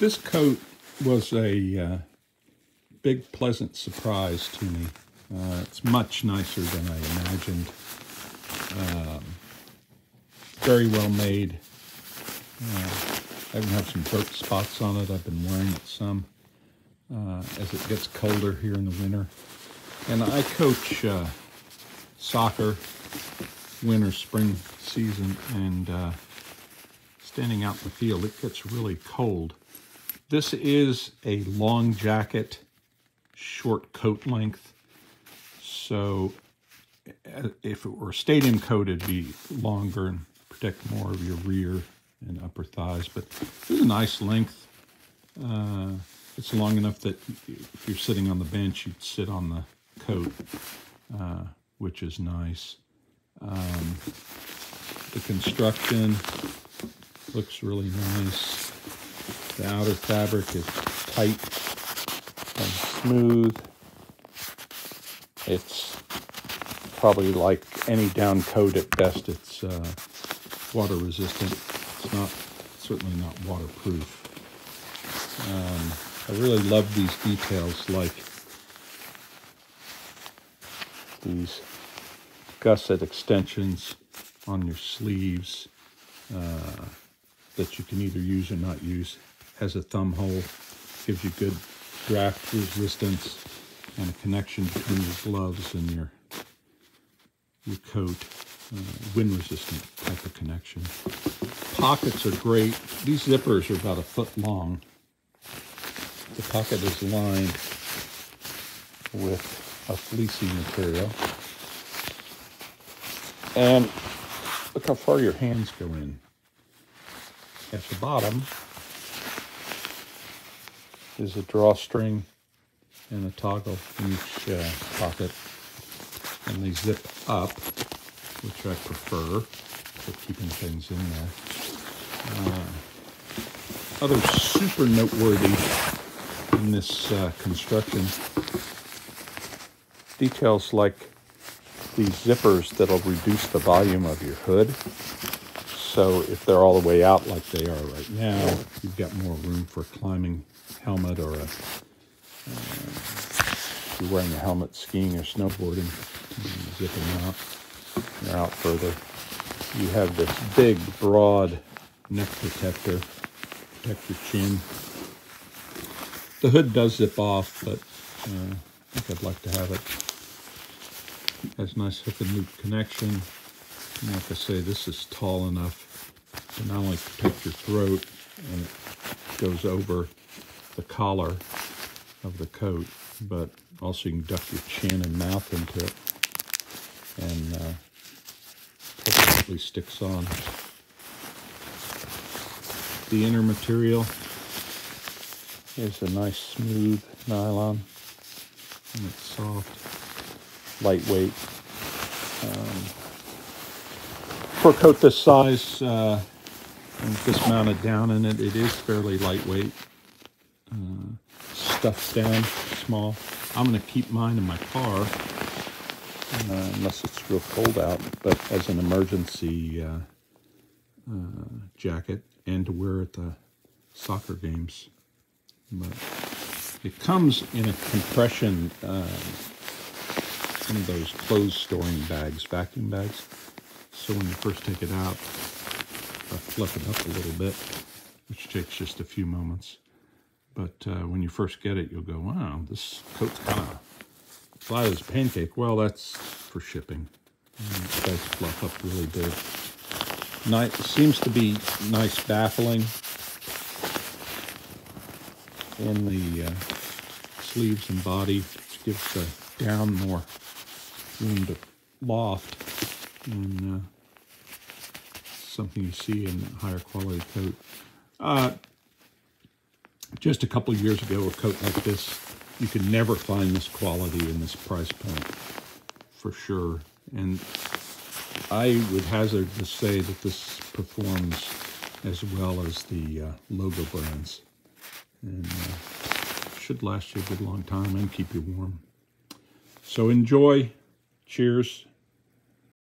This coat was a uh, big, pleasant surprise to me. Uh, it's much nicer than I imagined. Um, very well made. Uh, I even have some dirt spots on it. I've been wearing it some uh, as it gets colder here in the winter. And I coach uh, soccer, winter, spring season, and uh, standing out in the field, it gets really cold. This is a long jacket, short coat length. So uh, if it were stadium coat, it'd be longer and protect more of your rear and upper thighs. But this is a nice length. Uh, it's long enough that if you're sitting on the bench, you'd sit on the coat, uh, which is nice. Um, the construction looks really nice. The outer fabric is tight and smooth. It's probably like any down coat at best. It's uh, water resistant. It's not certainly not waterproof. Um, I really love these details like these gusset extensions on your sleeves uh, that you can either use or not use. Has a thumb hole, gives you good draft resistance and a connection between your gloves and your your coat, uh, wind resistant type of connection. Pockets are great. These zippers are about a foot long. The pocket is lined with a fleecy material. And look how far your hands go in. At the bottom is a drawstring and a toggle in each uh, pocket. And they zip up, which I prefer for keeping things in there. Uh, other super noteworthy in this uh, construction details like these zippers that'll reduce the volume of your hood. So if they're all the way out like they are right now, you've got more room for climbing helmet or a, uh, if you're wearing a helmet skiing or snowboarding, zip them out. They're out further. You have this big, broad neck protector, protect your chin. The hood does zip off, but uh, I think I'd like to have it has nice hook and loop connection. And like I say, this is tall enough to not only protect your throat and it goes over the collar of the coat, but also you can duck your chin and mouth into it and uh, perfectly sticks on. The inner material is a nice smooth nylon and it's soft lightweight. Um, for a coat this size uh, and dismounted down in it, it is fairly lightweight. Uh, stuffed down, small. I'm going to keep mine in my car uh, unless it's real cold out, but as an emergency uh, uh, jacket and to wear at the soccer games. But it comes in a compression uh, one of those clothes storing bags, vacuum bags. So when you first take it out, I fluff it up a little bit, which takes just a few moments. But uh, when you first get it, you'll go, wow, this coat's kind of flat as a pancake. Well, that's for shipping. And it does fluff up really big. Nice, seems to be nice baffling in the uh, sleeves and body, which gives the down more room to loft and uh, something you see in higher quality coat. Uh, just a couple years ago, a coat like this, you could never find this quality in this price point, for sure. And I would hazard to say that this performs as well as the uh, logo brands. And uh, should last you a good long time and keep you warm. So enjoy Cheers